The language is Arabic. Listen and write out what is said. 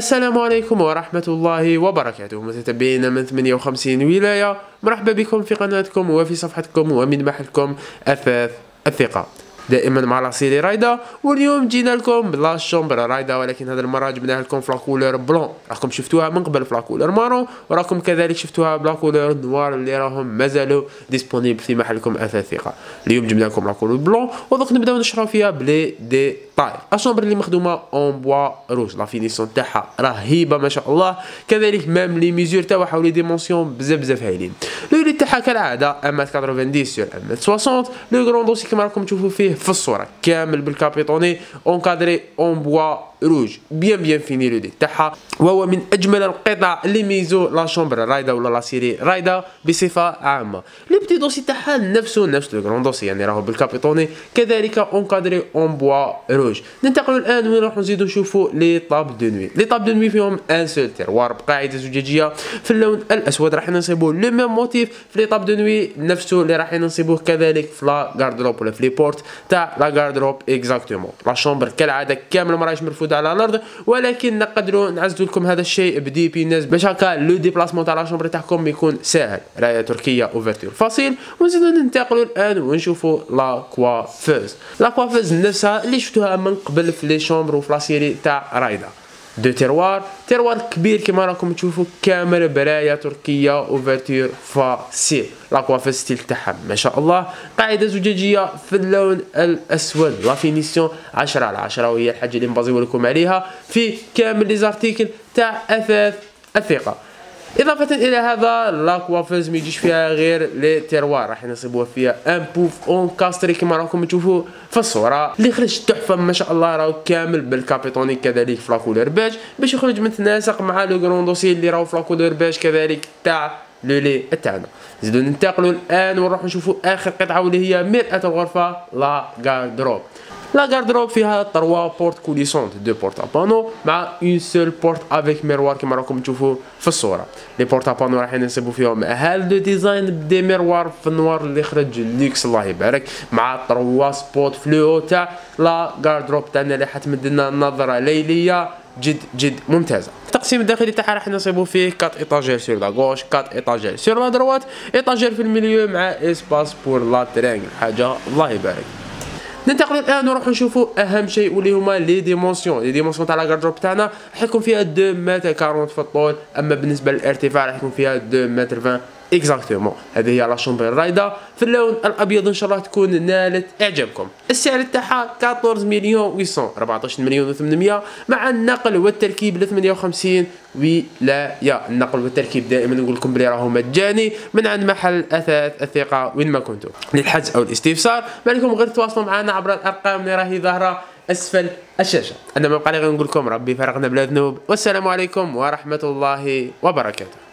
السلام عليكم ورحمة الله وبركاته. متتبعين من 58 ولاية. مرحبا بكم في قناتكم وفي صفحتكم ومن محلكم أثاث الثقة. دائما مع la série رايدا واليوم جينا لكم ب la chambre رايدا ولكن هذه المره جبناها لكم في la couleur blanc راكم شفتوها من قبل في la couleur marron وراكم كذلك شفتوها ب la couleur noir اللي راهم مازالوا disponible في محلكم أثاث ثقه اليوم جبنا لكم la couleur blanc ودوك نبداو نشرحو فيها ب les détails ال chambre اللي مخدومة en bois rouge la finition تاعها رهيبة ما شاء الله. كذلك même les mesures تاعها و les dimensions بزاف بزاف هايلين. le lit تاعها كالعاده m 90 sur m 60 le grand dossier كما راكم تشوفوا فيه في الصورة كامل بال capitonné encadré en bois rouge bien bien fini le lit تاعها وهو من اجمل القطع اللي ميزو la chambre رايدا ولا la série رايدا بصفه عامه le petit dossier تاعها نفسه نفس le grand dossier يعني راهو بال capitonné كذلك encadré en bois rouge ننتقلوا الان وين راح نزيدو نشوفوا les tables de nuit les tables de nuit فيهم un seul tiroir بقاعده زجاجيه في اللون الاسود راح نصيبوا le même motif في les tables de nuit نفسه اللي راح نصيبوه كذلك في la garde-robe ولا في les portes تاع la garde-robe exactement la chambre كالعاده كامل ماراهيش مرفودة موجوده على الأرض ولكن نقدروا نعزلوا لكم هذا الشيء ب des punaises باش هكا le déplacement تاع la chambre تاعكم يكون ساهل rail تركيه ouverture facile ونزيدو ننتقلوا الآن ونشوفوا la coiffeuse la coiffeuse نفسها اللي شفتوها من قبل في les chambres وفي la série تاع رايدا. deux tiroirs tiroir كبير كما راكم تشوفوا كامل ب rail تركيه ouverture facile la coiffeuse style تاعها ما شاء الله قاعدة زجاجيه في اللون الاسود la finition 10 على 10 وهي الحاجة اللي نبازيو لكم عليها في كامل les articles تاع اثاث الثقه إضافة إلى هذا la coiffeuse ما يجيش فيها غير les tiroirs راح نصيبوها فيها un pouf encastré كما راكم تشوفوا في الصورة. اللي خرج تحفة ما شاء الله راهو كامل بال capitonné. كذلك في la couleur beige باش يخرج متناسق مع le grand dossier اللي راهو في la couleur beige كذلك تاع le lit تاعنا نزيدو ننتقلوا الآن ونروح نشوفوا آخر قطعة واللي هي مرآة الغرفة la garde-robe la garde-robe فيها 3 portes coulissantes deux portes panneau مع une seule porte avec miroir كما راكم تشوفوا في الصورة les portes panneau راح نصيبوا فيهم هذا le design ب des miroirs في ال noir اللي خرج ليكس الله يبارك مع 3 spots ف le haut تاع la garde-robe تاعنا اللي حتمد لنا نظره ليليه جد جد ممتازه التقسيم الداخلي تاعها راح نصيبو فيه 4 étagères sur la gauche 4 étagères sur la droite étagère في ال milieu مع espace pour la tringle حاجة الله يبارك ننتقل الآن نروح نشوفوا أهم شيء واللي هما les dimensions. les dimensions تاع la garde-robe تاعنا راح يكون فيها 2 متر 40 في الطول أما بالنسبة للارتفاع راح يكون فيها 2 متر 20 exactement هذه هي la chambre رايدا في اللون الأبيض إن شاء الله تكون نالت إعجابكم. السعر تاعها 14 مليون 800 14 مليون و800 مع النقل والتركيب ل 58 ولاية. النقل والتركيب دائما نقول لكم بلي راهو مجاني من عند محل أثاث الثقة وين ما كنتم للحجز أو الاستفسار. ما عليكم غير تواصلوا معنا عبر الأرقام اللي راهي ظاهرة أسفل الشاشة. أنا ما بقى غير نقول لكم ربي فرقنا بلا ذنوب. والسلام عليكم ورحمة الله وبركاته.